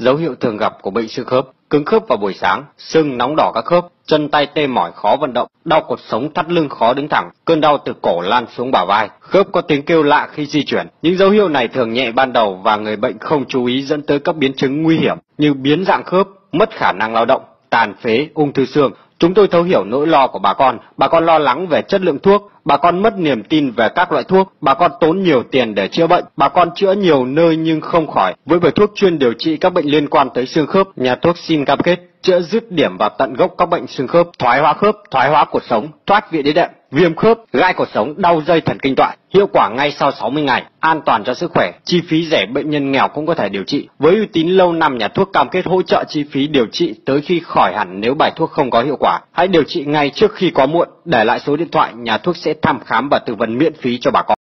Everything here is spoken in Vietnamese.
Dấu hiệu thường gặp của bệnh xương khớp, cứng khớp vào buổi sáng, sưng nóng đỏ các khớp, chân tay tê mỏi khó vận động, đau cột sống thắt lưng khó đứng thẳng, cơn đau từ cổ lan xuống bả vai, khớp có tiếng kêu lạ khi di chuyển. Những dấu hiệu này thường nhẹ ban đầu và người bệnh không chú ý dẫn tới các biến chứng nguy hiểm như biến dạng khớp, mất khả năng lao động, tàn phế, ung thư xương. Chúng tôi thấu hiểu nỗi lo của bà con, bà con lo lắng về chất lượng thuốc, bà con mất niềm tin về các loại thuốc, bà con tốn nhiều tiền để chữa bệnh, bà con chữa nhiều nơi nhưng không khỏi. Với bài thuốc chuyên điều trị các bệnh liên quan tới xương khớp, nhà thuốc xin cam kết chữa dứt điểm và tận gốc các bệnh xương khớp, thoái hóa khớp, thoái hóa cuộc sống, thoát vị đĩa đệm, viêm khớp, gai cột sống, đau dây thần kinh tọa, hiệu quả ngay sau 60 ngày, an toàn cho sức khỏe, chi phí rẻ bệnh nhân nghèo cũng có thể điều trị. Với uy tín lâu năm nhà thuốc cam kết hỗ trợ chi phí điều trị tới khi khỏi hẳn nếu bài thuốc không có hiệu quả. Hãy điều trị ngay trước khi quá muộn, để lại số điện thoại nhà thuốc sẽ thăm khám và tư vấn miễn phí cho bà con.